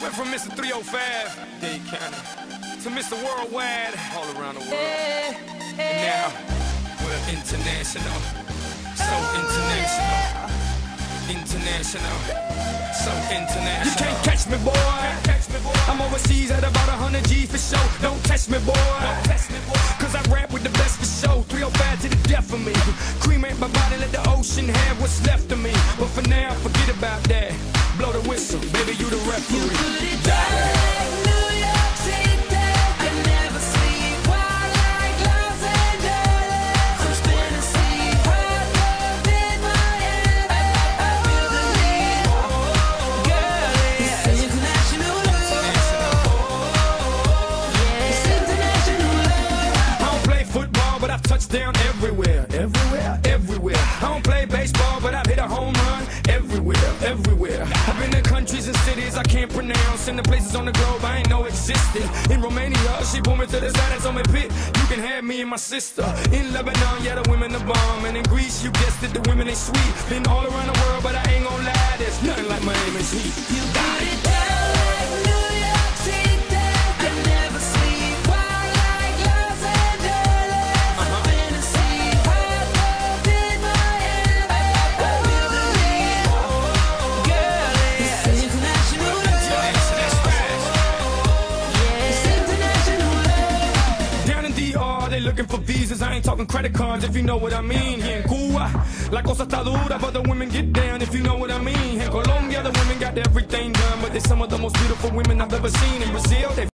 Went from Mr. 305, Dade County, to Mr. Worldwide, all around the world. And now, we're international. So oh, international. International. So international. You can't catch me, boy. Catch me, boy. I'm overseas at about 100 G for show. Don't test me, boy. Cause I rap with the best for show. 305 to the death of me. Cremate my body, let the ocean have what's left of me. But for now, forget about that. Blow the whistle, baby, you the referee. I don't play football, but I've touched down everywhere, everywhere, everywhere. I don't play baseball, but I've hit a home run everywhere. Cities I can't pronounce, and the places on the globe I ain't know existed. In Romania, she pulled me to the side and told me, "Pit, you can have me and my sister." In Lebanon, yeah, the women are bomb, and in Greece, you guessed it, the women ain't sweet. Been all around the world, but I ain't gonna lie, there's nothing like Miami's heat. They looking for visas. I ain't talking credit cards if you know what I mean. Here in Cuba, la cosa está dura, but the women get down if you know what I mean. In Colombia, the women got everything done, but they're some of the most beautiful women I've ever seen. In Brazil, they